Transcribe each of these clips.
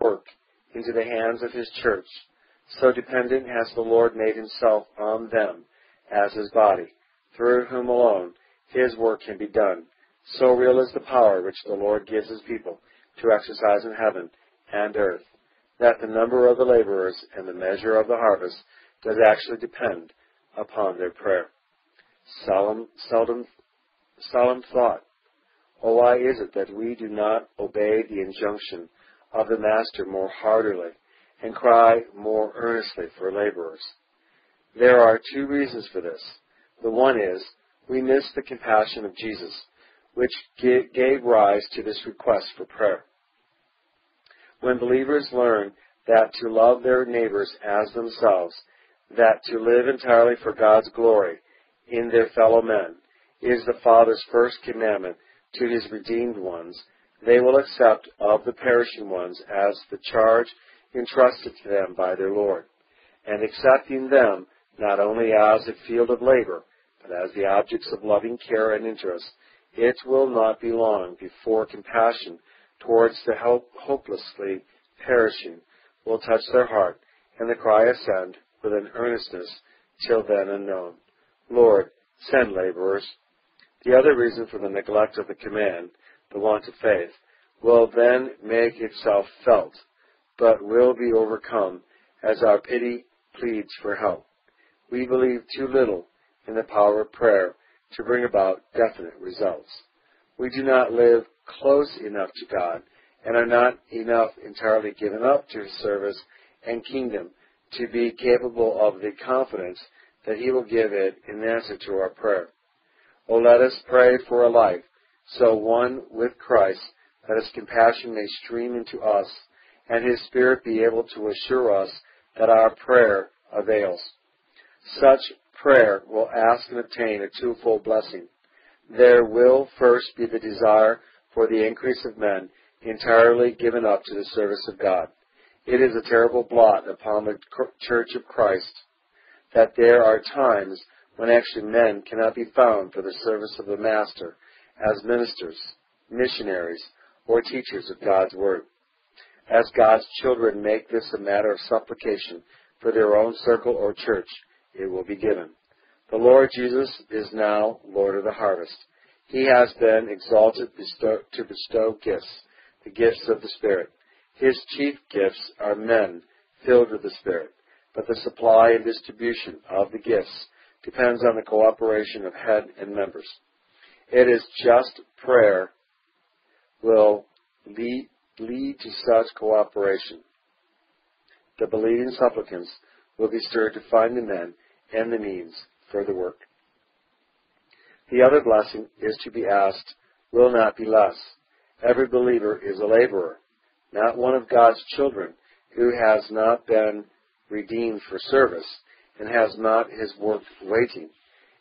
work into the hands of his church, so dependent has the Lord made himself on them as his body, through whom alone his work can be done. So real is the power which the Lord gives his people to exercise in heaven and earth, that the number of the laborers and the measure of the harvest does actually depend upon their prayer. Solemn, seldom, solemn thought. Oh, why is it that we do not obey the injunction of the Master more heartily and cry more earnestly for laborers? There are two reasons for this. The one is we miss the compassion of Jesus, which gave rise to this request for prayer. When believers learn that to love their neighbors as themselves, that to live entirely for God's glory in their fellow men is the Father's first commandment to his redeemed ones, they will accept of the perishing ones as the charge entrusted to them by their Lord, and accepting them not only as a field of labor, but as the objects of loving care and interest, it will not be long before compassion towards the hopelessly perishing will touch their heart, and the cry ascend with an earnestness till then unknown. Lord, send laborers. The other reason for the neglect of the command, the want of faith, will then make itself felt, but will be overcome as our pity pleads for help. We believe too little in the power of prayer to bring about definite results. We do not live close enough to God and are not enough entirely given up to His service and kingdom to be capable of the confidence that He will give it in answer to our prayer. Oh, let us pray for a life so one with Christ that His compassion may stream into us and His Spirit be able to assure us that our prayer avails. Such prayer will ask and obtain a twofold blessing. There will first be the desire for the increase of men entirely given up to the service of God. It is a terrible blot upon the Church of Christ that there are times when actually men cannot be found for the service of the Master as ministers, missionaries, or teachers of God's Word. As God's children make this a matter of supplication for their own circle or church, it will be given. The Lord Jesus is now Lord of the harvest. He has been exalted to bestow gifts, the gifts of the Spirit. His chief gifts are men filled with the Spirit, but the supply and distribution of the gifts depends on the cooperation of head and members. It is just prayer will lead, lead to such cooperation. The believing supplicants will be stirred to find the men and the means for the work. The other blessing is to be asked will not be less. Every believer is a laborer, not one of God's children who has not been redeemed for service and has not his work waiting.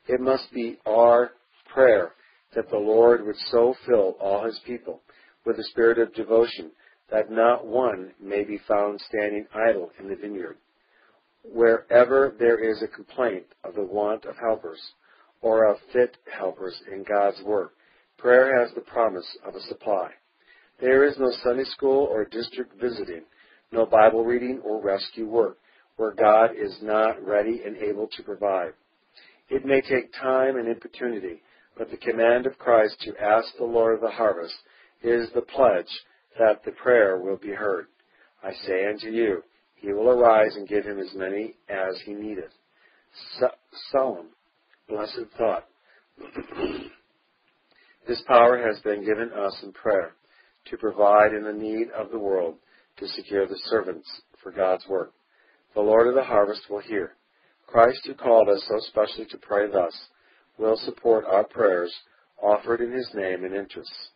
It must be our prayer that the Lord would so fill all his people with the spirit of devotion that not one may be found standing idle in the vineyard. Wherever there is a complaint of the want of helpers or of fit helpers in God's work, prayer has the promise of a supply. There is no Sunday school or district visiting, no Bible reading or rescue work where God is not ready and able to provide. It may take time and opportunity, but the command of Christ to ask the Lord of the harvest is the pledge that the prayer will be heard. I say unto you, he will arise and give him as many as he needeth. solemn, blessed thought. this power has been given us in prayer to provide in the need of the world to secure the servants for God's work. The Lord of the harvest will hear. Christ, who called us so specially to pray thus, will support our prayers offered in his name and interests.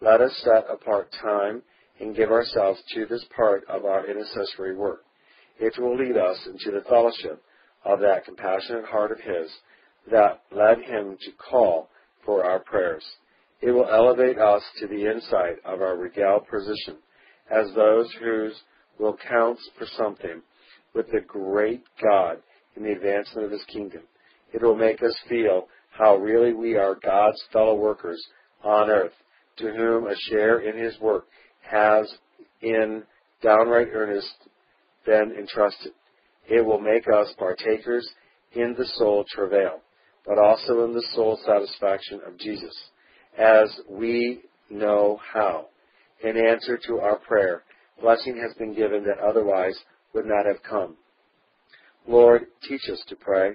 Let us set apart time and give ourselves to this part of our intercessory work. It will lead us into the fellowship of that compassionate heart of his that led him to call for our prayers. It will elevate us to the insight of our regal position as those whose will counts for something with the great God in the advancement of his kingdom. It will make us feel how really we are God's fellow workers on earth, to whom a share in his work has in downright earnest been entrusted. It will make us partakers in the soul travail, but also in the soul satisfaction of Jesus, as we know how. In answer to our prayer, blessing has been given that otherwise would not have come. Lord, teach us to pray.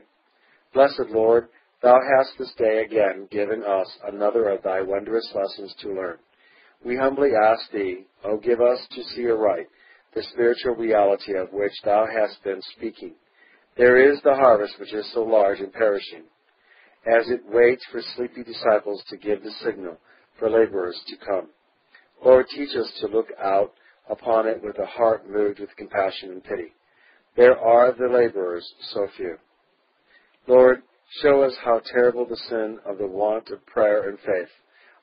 Blessed Lord, Thou hast this day again given us another of Thy wondrous lessons to learn. We humbly ask Thee, O give us to see aright the spiritual reality of which Thou hast been speaking. There is the harvest which is so large and perishing, as it waits for sleepy disciples to give the signal for laborers to come. Lord, teach us to look out upon it with a heart moved with compassion and pity. There are the laborers so few. Lord, show us how terrible the sin of the want of prayer and faith,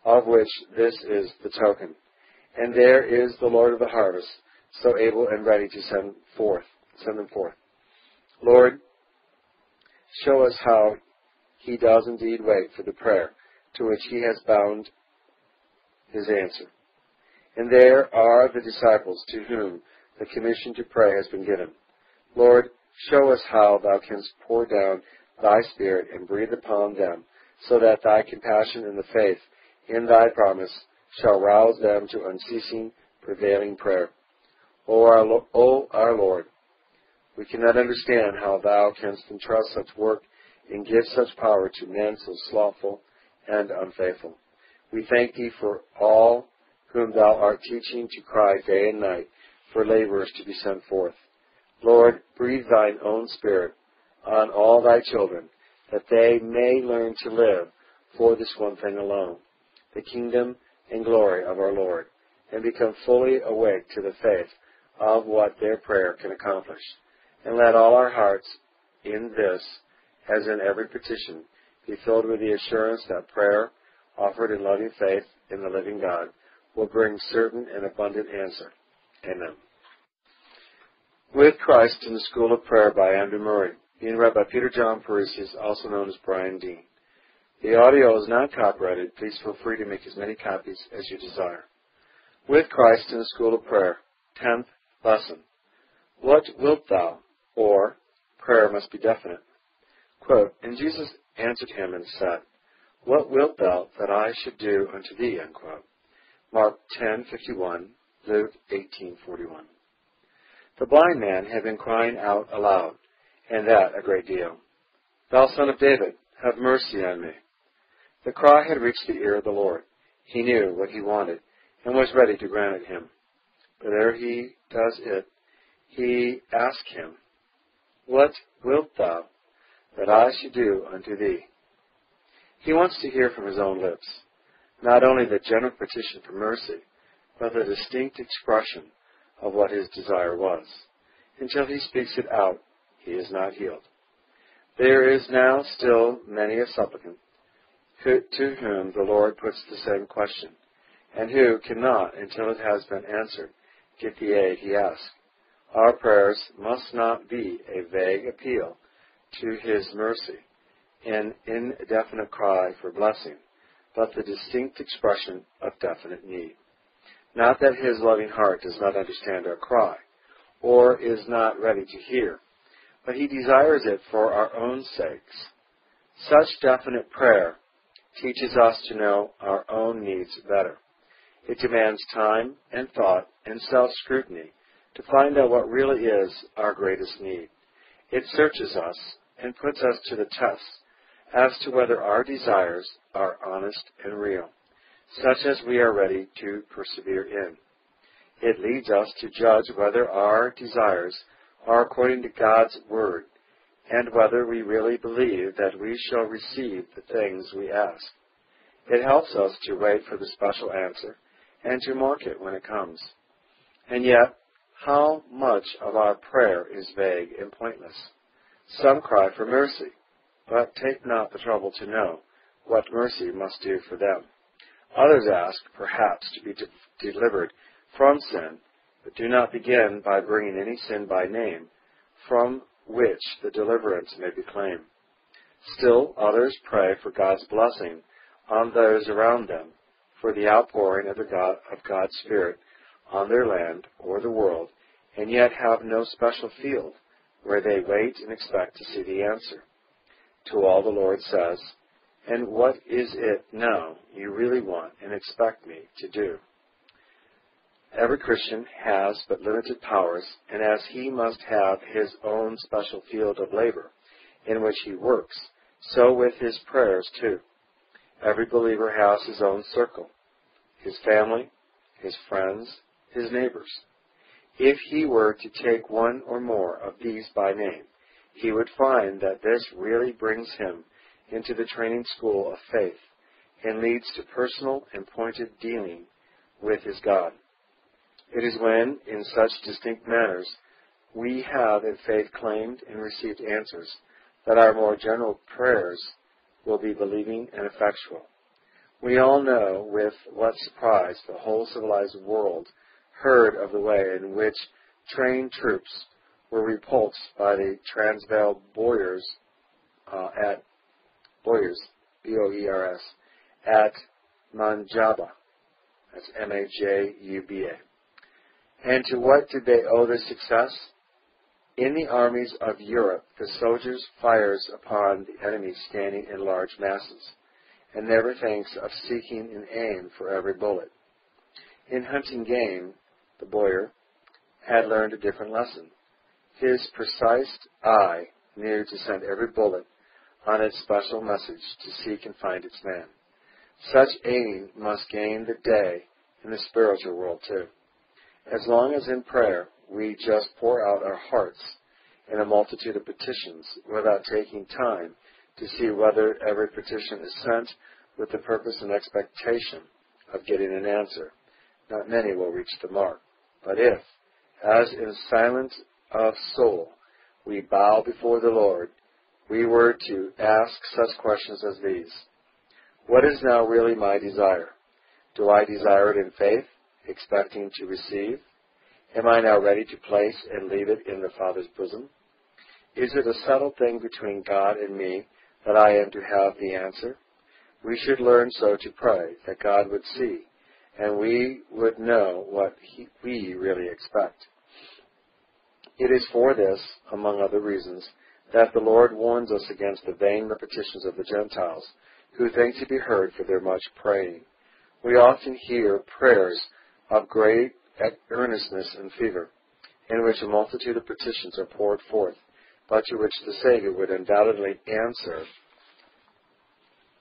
of which this is the token. And there is the Lord of the harvest, so able and ready to send forth, send them forth. Lord, show us how he does indeed wait for the prayer to which he has bound his answer. And there are the disciples to whom the commission to pray has been given. Lord, show us how thou canst pour down thy Spirit and breathe upon them, so that thy compassion and the faith in thy promise shall rouse them to unceasing, prevailing prayer. O our, o our Lord, we cannot understand how thou canst entrust such work and give such power to men so slothful and unfaithful. We thank thee for all whom thou art teaching to cry day and night for laborers to be sent forth. Lord, breathe thine own spirit on all thy children, that they may learn to live for this one thing alone, the kingdom and glory of our Lord, and become fully awake to the faith of what their prayer can accomplish. And let all our hearts in this, as in every petition, be filled with the assurance that prayer, offered in loving faith in the living God, will bring certain and abundant answer. Amen. With Christ in the School of Prayer by Andrew Murray, being read by Peter John Parisius, also known as Brian Dean. The audio is not copyrighted. Please feel free to make as many copies as you desire. With Christ in the School of Prayer, 10th lesson. What wilt thou? Or, prayer must be definite. Quote, and Jesus answered him and said, What wilt thou that I should do unto thee? Unquote. Mark 10:51, Luke 18:41. The blind man had been crying out aloud, and that a great deal. Thou son of David, have mercy on me. The cry had reached the ear of the Lord. He knew what he wanted, and was ready to grant it him. But ere he does it, he asked him, What wilt thou that I should do unto thee? He wants to hear from his own lips, not only the general petition for mercy, but the distinct expression of what his desire was. Until he speaks it out, he is not healed. There is now still many a supplicant who, to whom the Lord puts the same question, and who cannot, until it has been answered, get the aid he asks. Our prayers must not be a vague appeal to his mercy, an indefinite cry for blessing, but the distinct expression of definite need. Not that his loving heart does not understand our cry, or is not ready to hear, but he desires it for our own sakes. Such definite prayer teaches us to know our own needs better. It demands time and thought and self-scrutiny to find out what really is our greatest need. It searches us and puts us to the test as to whether our desires are honest and real such as we are ready to persevere in. It leads us to judge whether our desires are according to God's Word and whether we really believe that we shall receive the things we ask. It helps us to wait for the special answer and to mark it when it comes. And yet, how much of our prayer is vague and pointless? Some cry for mercy, but take not the trouble to know what mercy must do for them. Others ask, perhaps, to be de- delivered from sin, but do not begin by bringing any sin by name, from which the deliverance may be claimed. Still, others pray for God's blessing on those around them, for the outpouring of, the God, of God's Spirit on their land or the world, and yet have no special field where they wait and expect to see the answer. To all the Lord says, And what is it now you really want and expect me to do? Every Christian has but limited powers, and as he must have his own special field of labor in which he works, so with his prayers too. Every believer has his own circle, his family, his friends, his neighbors. If he were to take one or more of these by name, he would find that this really brings him into the training school of faith and leads to personal and pointed dealing with his God. It is when, in such distinct manners, we have in faith claimed and received answers that our more general prayers will be believing and effectual. We all know with what surprise the whole civilized world heard of the way in which trained troops were repulsed by the Transvaal Boers uh, at Boers, B-O-E-R-S, at Majuba. That's M-A-J-U-B-A. And to what did they owe their success? In the armies of Europe, the soldiers fires upon the enemy standing in large masses, and never thinks of seeking an aim for every bullet. In hunting game, the Boer had learned a different lesson. His precise eye knew to send every bullet on its special message to seek and find its man. Such aiming must gain the day in the spiritual world too. As long as in prayer we just pour out our hearts in a multitude of petitions without taking time to see whether every petition is sent with the purpose and expectation of getting an answer, not many will reach the mark. But if, as in silence of soul, we bow before the Lord, we were to ask such questions as these. What is now really my desire? Do I desire it in faith? Expecting to receive? Am I now ready to place and leave it in the Father's bosom? Is it a settled thing between God and me that I am to have the answer? We should learn so to pray that God would see and we would know what he, we really expect. It is for this, among other reasons, that the Lord warns us against the vain repetitions of the Gentiles, who think to be heard for their much praying. We often hear prayers of great earnestness and fervor, in which a multitude of petitions are poured forth, but to which the Savior would undoubtedly answer,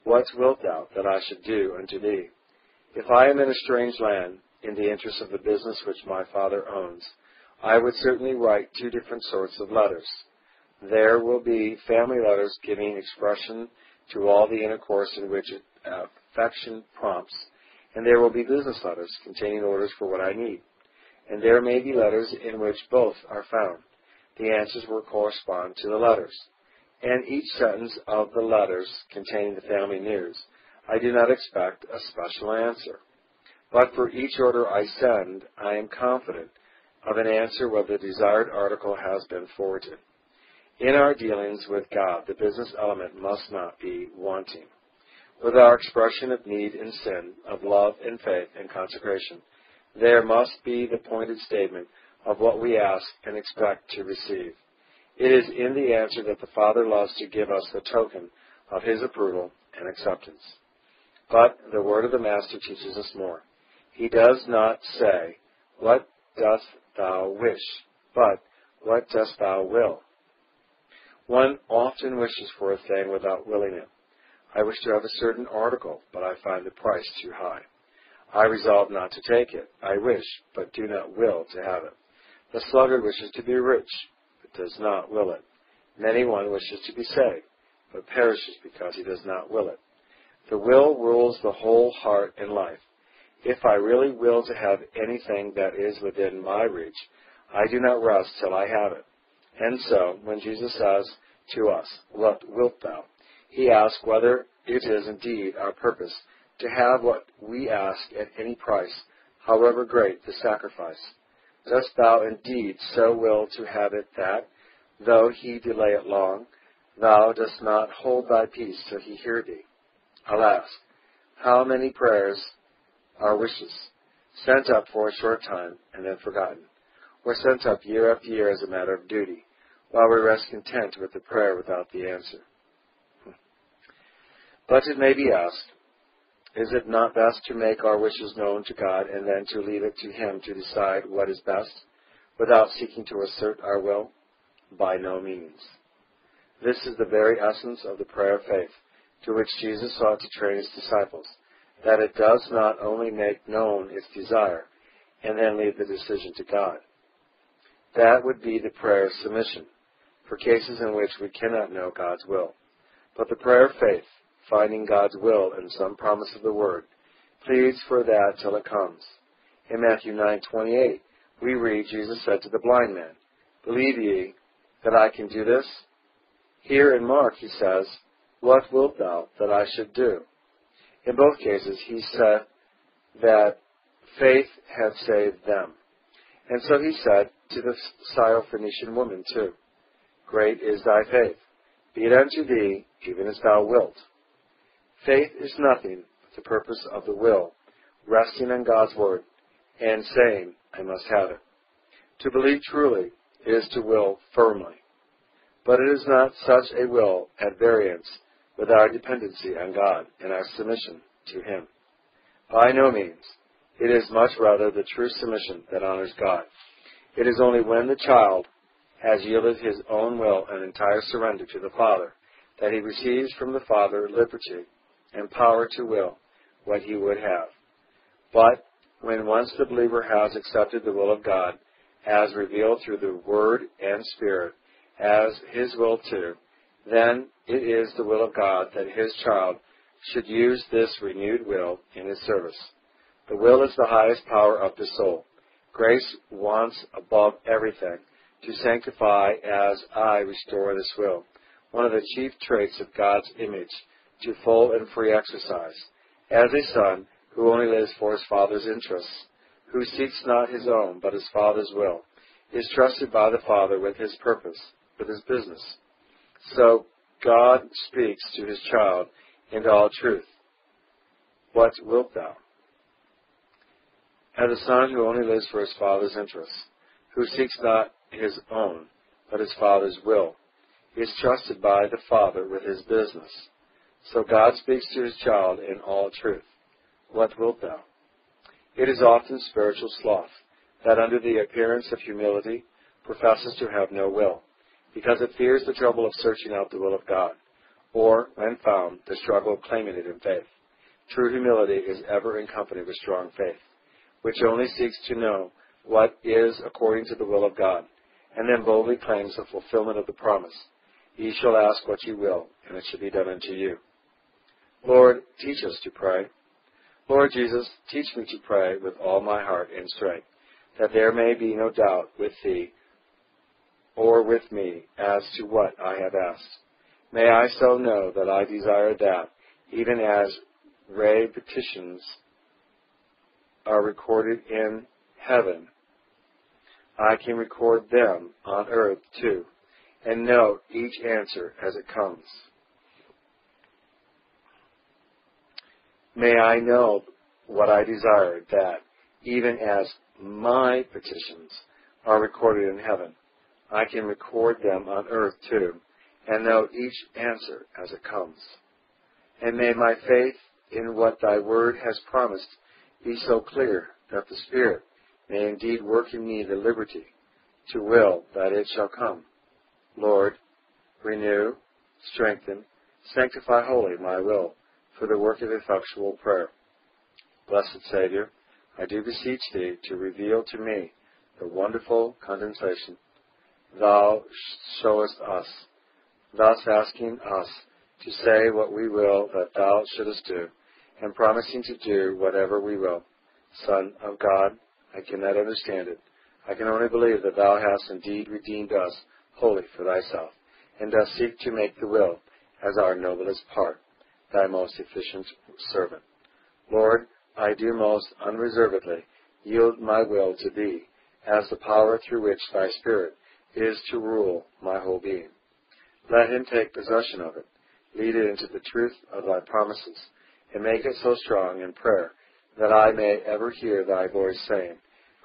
What wilt thou that I should do unto thee? If I am in a strange land, in the interest of the business which my Father owns, I would certainly write two different sorts of letters. There will be family letters giving expression to all the intercourse in which affection prompts, and there will be business letters containing orders for what I need. And there may be letters in which both are found. The answers will correspond to the letters. And each sentence of the letters containing the family news, I do not expect a special answer. But for each order I send, I am confident of an answer whether the desired article has been forwarded. In our dealings with God, the business element must not be wanting with our expression of need and sin, of love and faith and consecration. There must be the pointed statement of what we ask and expect to receive. It is in the answer that the Father loves to give us the token of His approval and acceptance. But the word of the Master teaches us more. He does not say, What dost thou wish? but What dost thou will? One often wishes for a thing without willing it. I wish to have a certain article, but I find the price too high. I resolve not to take it. I wish, but do not will to have it. The sluggard wishes to be rich, but does not will it. Many one wishes to be saved, but perishes because he does not will it. The will rules the whole heart and life. If I really will to have anything that is within my reach, I do not rest till I have it. And so, when Jesus says to us, What wilt thou? He asks whether it is indeed our purpose to have what we ask at any price, however great the sacrifice. Dost thou indeed so will to have it that, though he delay it long, thou dost not hold thy peace till he hear thee? Alas, how many prayers are wishes, sent up for a short time and then forgotten, or sent up year after year as a matter of duty, while we rest content with the prayer without the answer. But it may be asked, is it not best to make our wishes known to God and then to leave it to Him to decide what is best, without seeking to assert our will? By no means. This is the very essence of the prayer of faith, to which Jesus sought to train His disciples, that it does not only make known its desire, and then leave the decision to God. That would be the prayer of submission, for cases in which we cannot know God's will. But the prayer of faith, finding God's will in some promise of the Word, pleads for that till it comes. In Matthew 9:28, we read Jesus said to the blind man, "Believe ye that I can do this?" Here in Mark he says, "What wilt thou that I should do?" In both cases he said that faith had saved them. And so he said to the Syrophoenician woman too, Great is thy faith. Be it unto thee even as thou wilt. Faith is nothing but the purpose of the will, resting on God's word, and saying, I must have it. To believe truly is to will firmly. But it is not such a will at variance with our dependency on God and our submission to Him. By no means. It is much rather the true submission that honors God. It is only when the child has yielded his own will and entire surrender to the Father that he receives from the Father liberty and power to will what he would have. But when once the believer has accepted the will of God as revealed through the Word and Spirit as his will too, then it is the will of God that his child should use this renewed will in his service. The will is the highest power of the soul. Grace wants above everything to sanctify as I restore this will. One of the chief traits of God's image to full and free exercise. As a son who only lives for his father's interests, who seeks not his own but his father's will, is trusted by the father with his purpose, with his business. So God speaks to his child in all truth. What wilt thou? As a son who only lives for his father's interests, who seeks not his own, but his father's will, is trusted by the father with his business. So God speaks to his child in all truth. What wilt thou? It is often spiritual sloth that under the appearance of humility professes to have no will, because it fears the trouble of searching out the will of God, or, when found, the struggle of claiming it in faith. True humility is ever in company with strong faith, which only seeks to know what is according to the will of God, and then boldly claims the fulfillment of the promise. Ye shall ask what ye will, and it shall be done unto you. Lord, teach us to pray. Lord Jesus, teach me to pray with all my heart and strength, that there may be no doubt with Thee or with me as to what I have asked. May I so know that I desire that, even as ray petitions are recorded in heaven, I can record them on earth too, and note each answer as it comes. May I know what I desire, that even as my petitions are recorded in heaven, I can record them on earth too, and know each answer as it comes. And may my faith in what thy word has promised be so clear that the Spirit may indeed work in me the liberty to will that it shall come. Lord, renew, strengthen, sanctify wholly my will for the work of effectual prayer. Blessed Saviour, I do beseech Thee to reveal to me the wonderful contemplation Thou showest us, thus asking us to say what we will that Thou shouldest do, and promising to do whatever we will. Son of God, I cannot understand it. I can only believe that Thou hast indeed redeemed us wholly for Thyself, and dost seek to make the will as our noblest part thy most efficient servant. Lord, I do most unreservedly yield my will to thee as the power through which thy Spirit is to rule my whole being. Let him take possession of it, lead it into the truth of thy promises, and make it so strong in prayer that I may ever hear thy voice saying,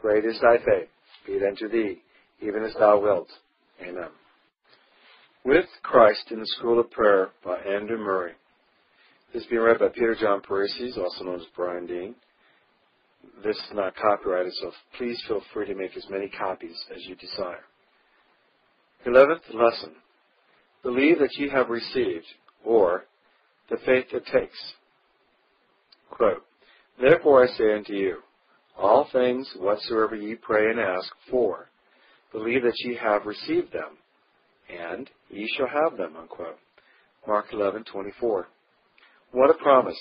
Great is thy faith, be it unto thee, even as thou wilt. Amen. With Christ in the School of Prayer by Andrew Murray. This is being read by Peter John Paresis, also known as Brian Dean. This is not copyrighted, so please feel free to make as many copies as you desire. Eleventh lesson. Believe that ye have received, or the faith that takes. Quote, Therefore I say unto you, all things whatsoever ye pray and ask for, believe that ye have received them, and ye shall have them. Unquote. Mark 11:24. What a promise,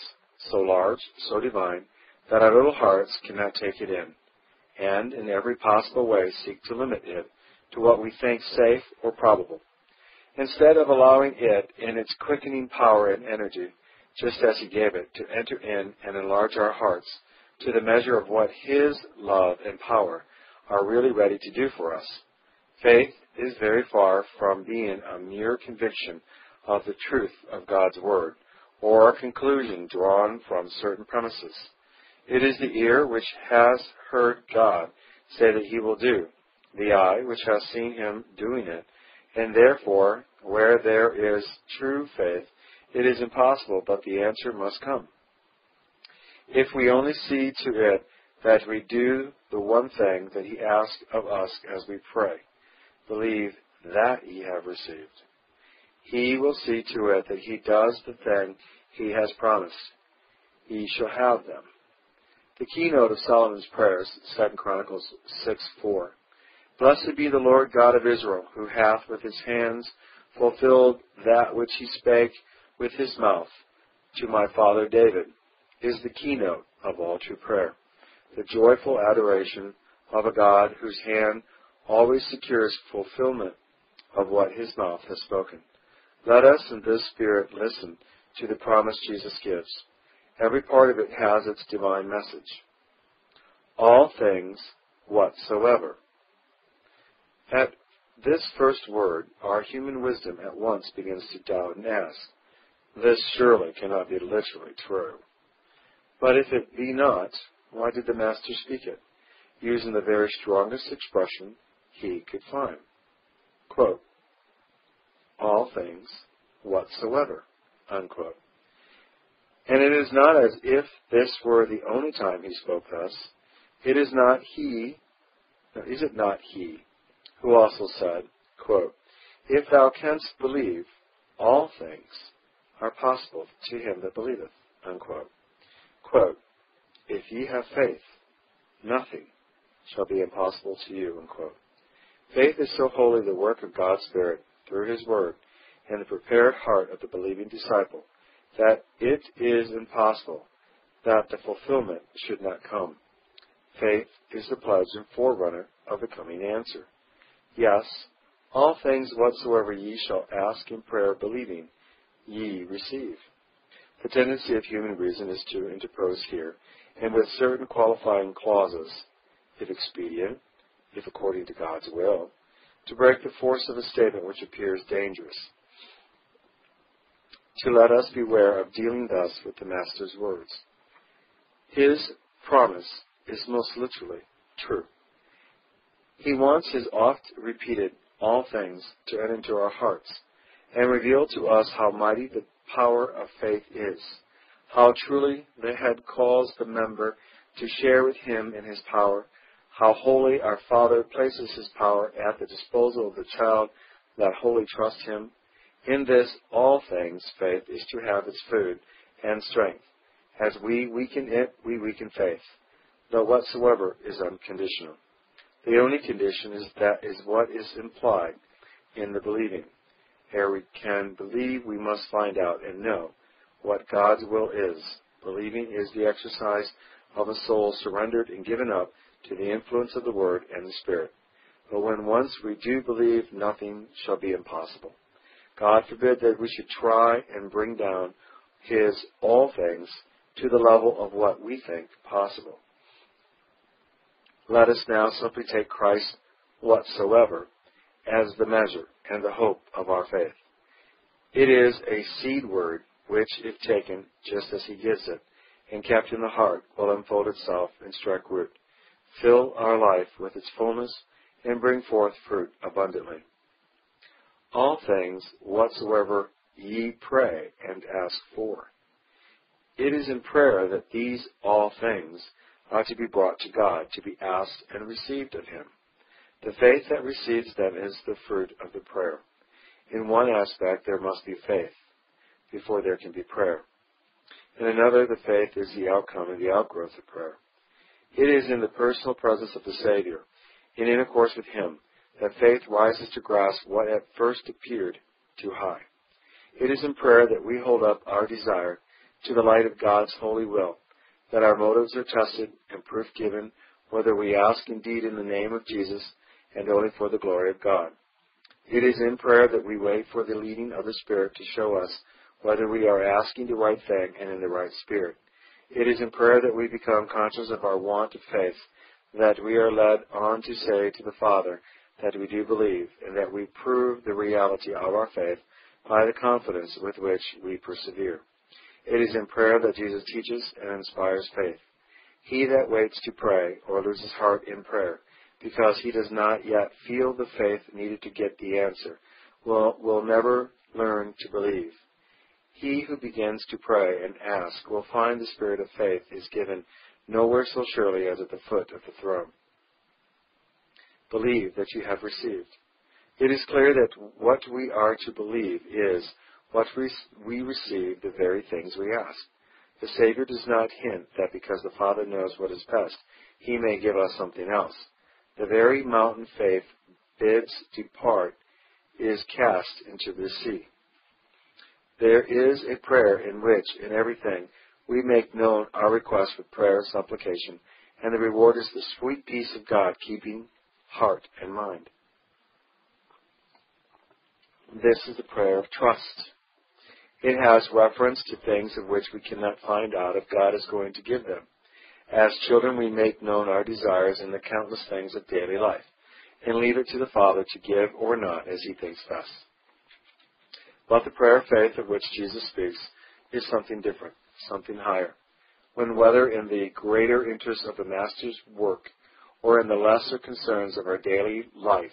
so large, so divine, that our little hearts cannot take it in, and in every possible way seek to limit it to what we think safe or probable, instead of allowing it in its quickening power and energy, just as He gave it, to enter in and enlarge our hearts to the measure of what His love and power are really ready to do for us. Faith is very far from being a mere conviction of the truth of God's Word or a conclusion drawn from certain premises. It is the ear which has heard God say that He will do, the eye which has seen Him doing it, and therefore, where there is true faith, it is impossible but the answer must come. If we only see to it that we do the one thing that He asks of us as we pray, believe that ye have received. He will see to it that he does the thing he has promised. He shall have them. The keynote of Solomon's prayers, 2 Chronicles 6 4. Blessed be the Lord God of Israel, who hath with his hands fulfilled that which he spake with his mouth to my father David, is the keynote of all true prayer. The joyful adoration of a God whose hand always secures fulfillment of what his mouth has spoken. Let us in this spirit listen to the promise Jesus gives. Every part of it has its divine message. All things whatsoever. At this first word, our human wisdom at once begins to doubt and ask, this surely cannot be literally true. But if it be not, why did the Master speak it, using the very strongest expression he could find? Quote, all things whatsoever. Unquote. And it is not as if this were the only time he spoke thus. It is not he, is it not he, who also said, quote, If thou canst believe, all things are possible to him that believeth. Unquote. Quote, If ye have faith, nothing shall be impossible to you. Unquote. Faith is so wholly the work of God's Spirit through His Word in the prepared heart of the believing disciple that it is impossible that the fulfillment should not come. Faith is the pledge and forerunner of the coming answer. Yes, all things whatsoever ye shall ask in prayer believing, ye receive. The tendency of human reason is to interpose here, and with certain qualifying clauses, if expedient, if according to God's will, to break the force of a statement which appears dangerous to let us beware of dealing thus with the Master's words. His promise is most literally true. He wants his oft repeated all things to enter into our hearts and reveal to us how mighty the power of faith is, how truly the head calls the member to share with him in his power, how wholly our Father places his power at the disposal of the child that wholly trusts him, in this, all things, faith is to have its food and strength. As we weaken it, we weaken faith, though whatsoever is unconditional. The only condition is that is what is implied in the believing. Ere we can believe, we must find out and know what God's will is. Believing is the exercise of a soul surrendered and given up to the influence of the Word and the Spirit. But when once we do believe, nothing shall be impossible. God forbid that we should try and bring down His all things to the level of what we think possible. Let us now simply take Christ whatsoever as the measure and the hope of our faith. It is a seed word which, if taken just as He gives it, and kept in the heart will unfold itself and strike root, fill our life with its fullness, and bring forth fruit abundantly. All things whatsoever ye pray and ask for. It is in prayer that these all things are to be brought to God, to be asked and received of Him. The faith that receives them is the fruit of the prayer. In one aspect, there must be faith before there can be prayer. In another, the faith is the outcome and the outgrowth of prayer. It is in the personal presence of the Savior, in intercourse with Him, that faith rises to grasp what at first appeared too high. It is in prayer that we hold up our desire to the light of God's holy will, that our motives are tested and proof given whether we ask indeed in the name of Jesus and only for the glory of God. It is in prayer that we wait for the leading of the Spirit to show us whether we are asking the right thing and in the right spirit. It is in prayer that we become conscious of our want of faith, that we are led on to say to the Father that we do believe, and that we prove the reality of our faith by the confidence with which we persevere. It is in prayer that Jesus teaches and inspires faith. He that waits to pray or loses heart in prayer because he does not yet feel the faith needed to get the answer will, will never learn to believe. He who begins to pray and ask will find the spirit of faith is given nowhere so surely as at the foot of the throne. Believe that you have received. It is clear that what we are to believe is what we, we receive the very things we ask. The Savior does not hint that because the Father knows what is best, he may give us something else. The very mountain faith bids depart is cast into the sea. There is a prayer in which, in everything, we make known our request with prayer and supplication, and the reward is the sweet peace of God keeping heart and mind. This is the prayer of trust. It has reference to things of which we cannot find out if God is going to give them. As children, we make known our desires in the countless things of daily life, and leave it to the Father to give or not as He thinks best. But the prayer of faith of which Jesus speaks is something different, something higher. When whether in the greater interest of the Master's work or in the lesser concerns of our daily life,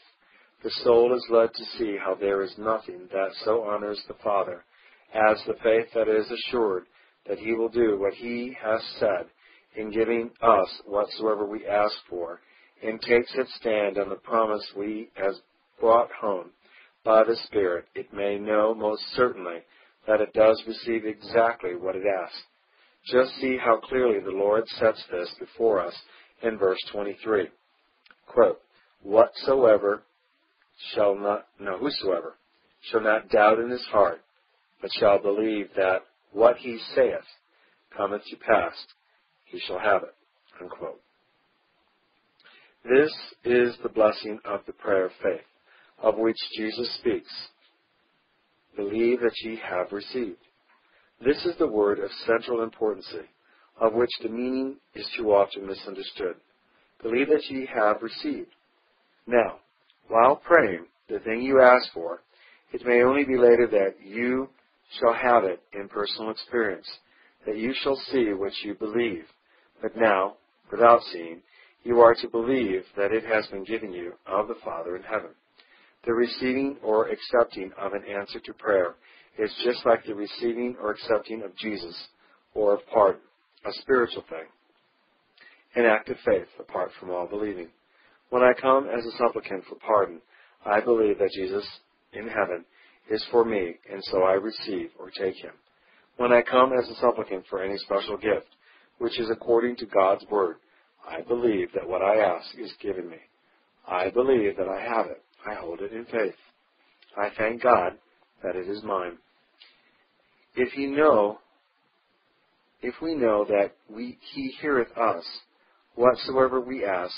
the soul is led to see how there is nothing that so honors the Father as the faith that is assured that He will do what He has said in giving us whatsoever we ask for, and takes its stand on the promise we has brought home by the Spirit, it may know most certainly that it does receive exactly what it asks. Just see how clearly the Lord sets this before us in verse 23. Quote, Whatsoever shall not, no, whosoever shall not doubt in his heart, but shall believe that what he saith cometh to pass, he shall have it. Unquote. This is the blessing of the prayer of faith of which Jesus speaks. Believe that ye have received. This is the word of central importance, of which the meaning is too often misunderstood. Believe that ye have received. Now, while praying, the thing you ask for, it may only be later that you shall have it in personal experience, that you shall see what you believe. But now, without seeing, you are to believe that it has been given you of the Father in heaven. The receiving or accepting of an answer to prayer is just like the receiving or accepting of Jesus or of pardon, a spiritual thing, an act of faith apart from all believing. When I come as a supplicant for pardon, I believe that Jesus in heaven is for me, and so I receive or take him. When I come as a supplicant for any special gift, which is according to God's word, I believe that what I ask is given me. I believe that I have it. I hold it in faith. I thank God that it is mine. If you know, if we know that we, He heareth us, whatsoever we ask,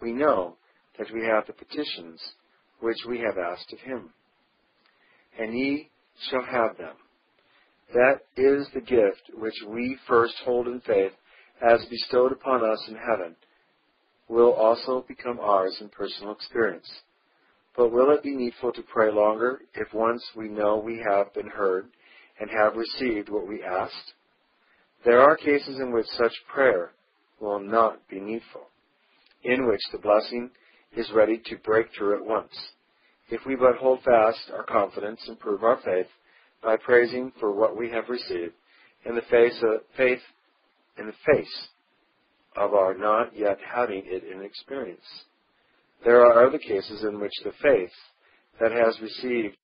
we know that we have the petitions which we have asked of Him. And ye shall have them. That is the gift which we first hold in faith as bestowed upon us in heaven, will also become ours in personal experience. But will it be needful to pray longer if once we know we have been heard and have received what we asked? There are cases in which such prayer will not be needful, in which the blessing is ready to break through at once. If we but hold fast our confidence and prove our faith by praising for what we have received in the face of faith in the face of our not yet having it in experience. There are other cases in which the faith that has received